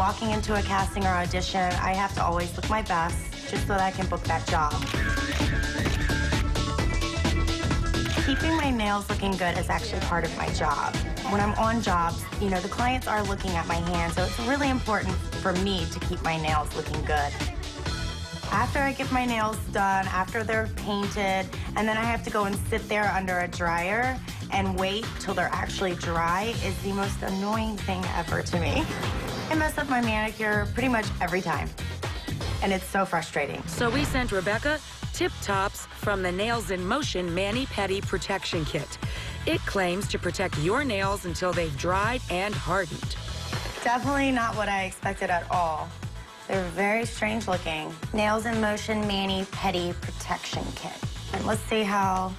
walking into a casting or audition, I have to always look my best just so that I can book that job. Keeping my nails looking good is actually part of my job. When I'm on jobs, you know, the clients are looking at my hands, so it's really important for me to keep my nails looking good. After I get my nails done, after they're painted, and then I have to go and sit there under a dryer and wait till they're actually dry is the most annoying thing ever to me. I mess up my manicure pretty much every time, and it's so frustrating. So we sent Rebecca Tip Tops from the Nails in Motion Mani Pedi Protection Kit. It claims to protect your nails until they've dried and hardened. Definitely not what I expected at all. They're very strange looking. Nails in Motion Mani Pedi Protection Kit. And let's see how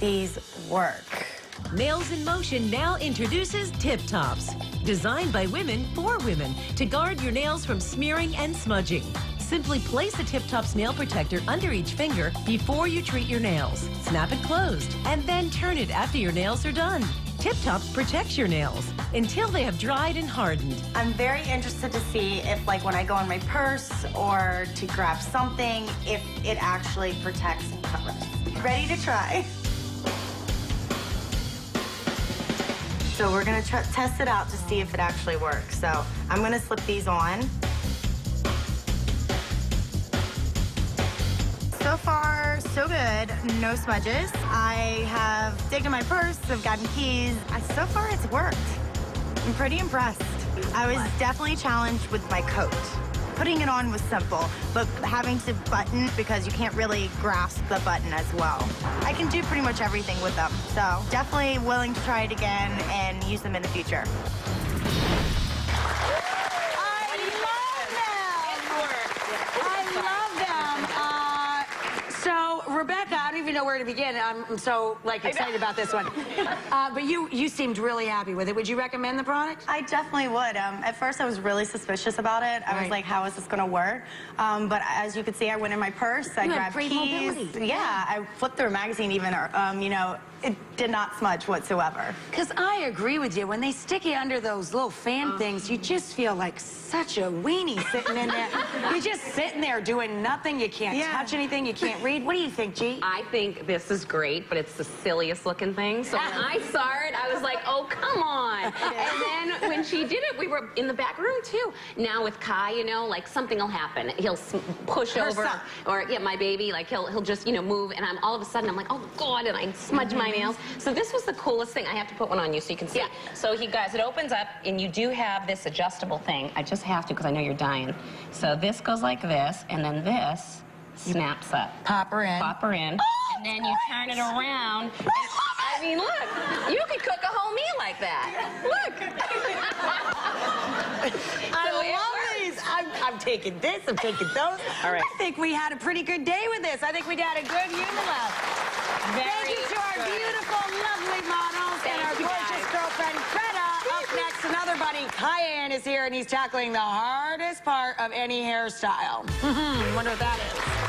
these work. Nails in Motion now introduces Tip Tops. Designed by women for women to guard your nails from smearing and smudging. Simply place a Tip Tops nail protector under each finger before you treat your nails. Snap it closed and then turn it after your nails are done. Tip Tops protects your nails until they have dried and hardened. I'm very interested to see if, like, when I go in my purse or to grab something, if it actually protects and covers. Ready to try. So we're gonna test it out to see if it actually works. So I'm gonna slip these on. So far, so good. No smudges. I have in my purse. I've gotten keys. I, so far, it's worked. I'm pretty impressed. I was definitely challenged with my coat. Putting it on was simple, but having to button because you can't really grasp the button as well. I can do pretty much everything with them, so definitely willing to try it again and use them in the future. I love them. Uh, so, Rebecca, I don't even know where to begin. I'm, I'm so like excited about this one. Uh, but you you seemed really happy with it. Would you recommend the product? I definitely would. Um, at first, I was really suspicious about it. I Right. was like, how is this going to work? Um, but as you can see, I went in my purse. I You had grabbed keys. mobility. Yeah, I flipped through a magazine even. or, Um, you know, it did not smudge whatsoever. Because I agree with you. When they stick you under those little fan uh. things, you just feel like such a weenie sitting in there. You're just sitting there doing nothing. You can't Yeah. touch anything. You can't read. What do you think, G? I think this is great, but it's the silliest looking thing. So when I saw it, I was like, oh, come on. And then when she did it, we were in the back room too. Now with Kai, you know, like something will happen. He'll push Her over, son. or yeah, my baby, like he'll he'll just you know move, and I'm all of a sudden I'm like, oh God, and I smudge my mm-hmm. nails. So this was the coolest thing. I have to put one on you so you can see. Yeah. So he guys, it opens up, and you do have this adjustable thing. I just have to because I know you're dying. So this goes like this, and then this snaps up. Pop her in. Pop her in, oh, and then you turn it around. I mean, look, you could cook a whole meal like that. Look. I So love these. I'm, I'm taking this. I'm taking those. All right. I think we had a pretty good day with this. I think we had a good Unilove. Thank you to our good. beautiful, lovely models and our gorgeous guys. girlfriend, Greta. Up next, another buddy, Cayenne, is here, and he's tackling the hardest part of any hairstyle. Hmm. Wonder what that is.